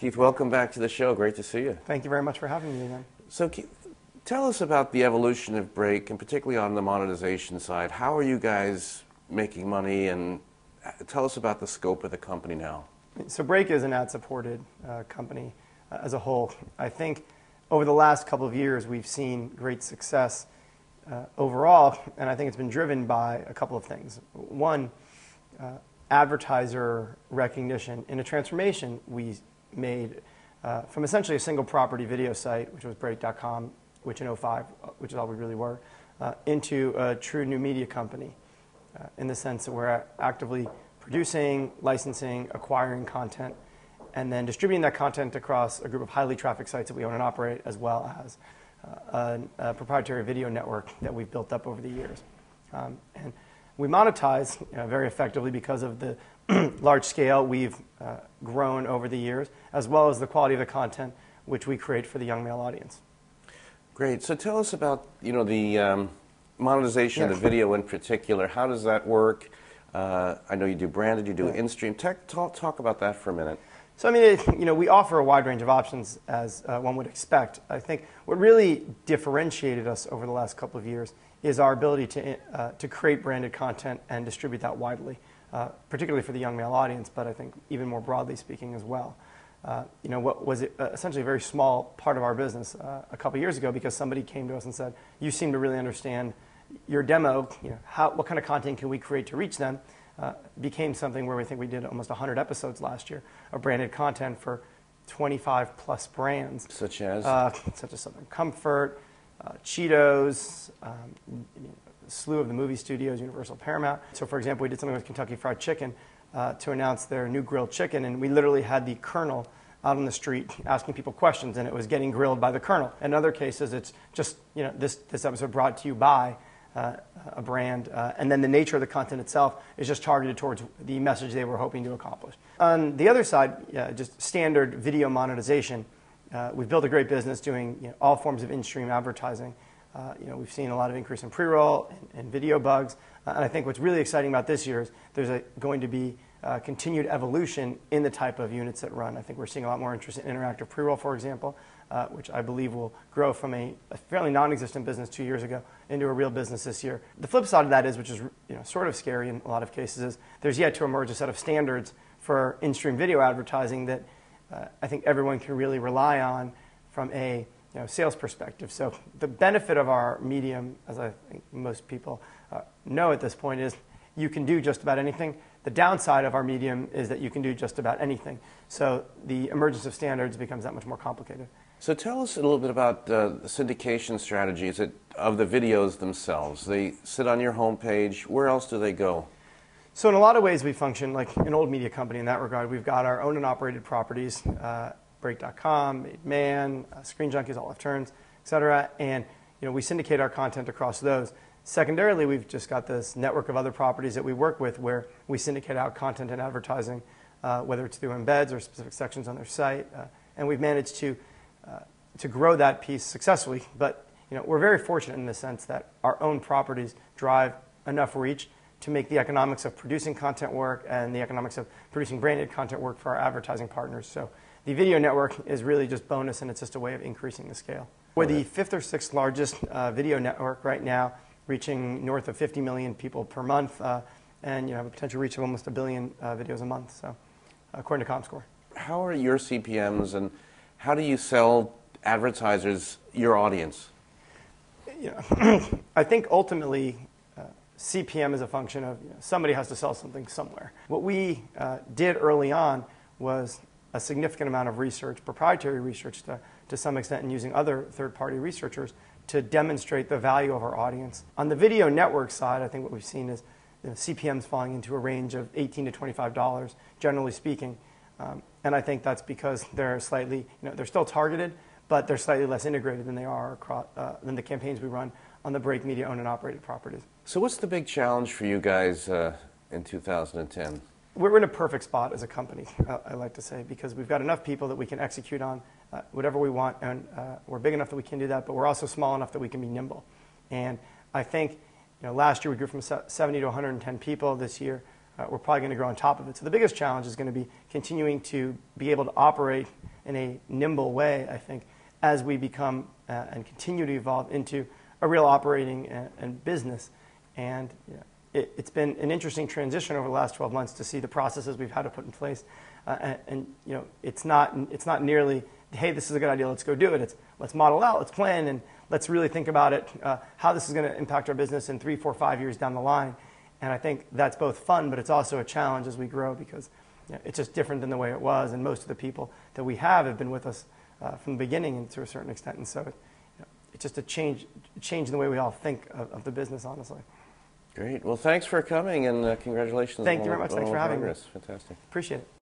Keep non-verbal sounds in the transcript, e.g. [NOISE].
Keith, welcome back to the show. Great to see you. Thank you very much for having me again. So, Keith, tell us about the evolution of Break, and particularly on the monetization side. How are you guys making money, and uh, tell us about the scope of the company now. So, Break is an ad-supported uh, company uh, as a whole. I think over the last couple of years, we've seen great success uh, overall, and I think it's been driven by a couple of things. One, uh, advertiser recognition. In a transformation we made uh, from essentially a single property video site, which was break.com, which in 05, uh, which is all we really were, uh, into a true new media company uh, in the sense that we're actively producing, licensing, acquiring content, and then distributing that content across a group of highly trafficked sites that we own and operate, as well as uh, a, a, proprietary video network that we've built up over the years. Um, and we monetize very effectively because of the [CLEARS THROAT] large scale we've uh, grown over the years, as well as the quality of the content which we create for the young male audience. Great. So tell us about you know the um, monetization of the video in particular. How does that work? Uh, I know you do branded, you do yeah. in-stream. Tech, talk, talk about that for a minute. So I mean, it, you know, we offer a wide range of options as uh, one would expect. I think what really differentiated us over the last couple of years is our ability to, uh, to create branded content and distribute that widely, uh, particularly for the young male audience, but I think even more broadly speaking as well. Uh, you know, what was it, uh, essentially a very small part of our business uh, a couple years ago because somebody came to us and said, you seem to really understand your demo, you know, how, what kind of content can we create to reach them? Uh, became something where we think we did almost 100 episodes last year of branded content for 25 plus brands. Such as? Uh, such as Southern Comfort, uh, Cheetos, um, a slew of the movie studios, Universal Paramount. So, for example, we did something with Kentucky Fried Chicken uh, to announce their new grilled chicken, and we literally had the colonel out on the street asking people questions, and it was getting grilled by the colonel. In other cases, it's just, you know, this, this episode brought to you by uh, a brand, uh, and then the nature of the content itself is just targeted towards the message they were hoping to accomplish. On the other side, uh, just standard video monetization. Uh, we've built a great business doing you know, all forms of in-stream advertising. Uh, you know, we've seen a lot of increase in pre-roll and, and video bugs, uh, and I think what's really exciting about this year is there's a, going to be continued evolution in the type of units that run. I think we're seeing a lot more interest in interactive pre-roll, for example, uh, which I believe will grow from a, a fairly non-existent business two years ago into a real business this year. The flip side of that is, which is you know, sort of scary in a lot of cases, is there's yet to emerge a set of standards for in-stream video advertising that uh, I think everyone can really rely on from a you know, sales perspective. So the benefit of our medium, as I think most people uh, know at this point, is you can do just about anything. The downside of our medium is that you can do just about anything. So the emergence of standards becomes that much more complicated. So tell us a little bit about uh, the syndication strategies of the videos themselves. They sit on your homepage. Where else do they go? So in a lot of ways, we function like an old media company in that regard. We've got our owned and operated properties, uh, Break.com, Made Man, uh, Screen Junkies, All Left Turns, et cetera, and you know, we syndicate our content across those. Secondarily, we've just got this network of other properties that we work with where we syndicate out content and advertising, uh, whether it's through embeds or specific sections on their site. Uh, and we've managed to to grow that piece successfully. But you know, we're very fortunate in the sense that our own properties drive enough reach to make the economics of producing content work and the economics of producing branded content work for our advertising partners. So the video network is really just bonus, and it's just a way of increasing the scale. We're the fifth or sixth largest uh, video network right now, reaching north of 50 million people per month, uh, and you know, have a potential reach of almost a billion uh, videos a month. So, according to ComScore. How are your CPMS, and how do you sell advertisers your audience? Yeah, [CLEARS THROAT] I think ultimately uh, CPM is a function of you know, somebody has to sell something somewhere. What we uh, did early on was a significant amount of research, proprietary research to, to some extent, and using other third party researchers to demonstrate the value of our audience. On the video network side, I think what we've seen is you know, CPMs falling into a range of 18 to $25, generally speaking. Um, and I think that's because they're slightly, you know, they're still targeted, but they're slightly less integrated than they are across, uh, than the campaigns we run on the Break Media owned and operated properties. So, what's the big challenge for you guys uh, in 2010? We're in a perfect spot as a company, uh, I like to say, because we've got enough people that we can execute on uh, whatever we want, and uh, we're big enough that we can do that, but we're also small enough that we can be nimble. And I think, you know, last year we grew from 70 to 110 people. This year, uh, we're probably going to grow on top of it. So the biggest challenge is going to be continuing to be able to operate in a nimble way, I think, as we become uh, and continue to evolve into a real operating and, and business. And it, has been an interesting transition over the last 12 months to see the processes we've had to put in place. Uh, and, and, you know, it's not, it's not nearly, hey, this is a good idea, let's go do it. It's let's model out, let's plan, and let's really think about it, uh, how this is going to impact our business in three, four, five years down the line. And I think that's both fun, but it's also a challenge as we grow because you know, it's just different than the way it was. And most of the people that we have have been with us uh, from the beginning and to a certain extent. And so you know, it's just a change, change in the way we all think of, of the business, honestly. Great. Well, thanks for coming and uh, congratulations. Thank on you very much. Thanks for the having me. progress. Fantastic. Appreciate it.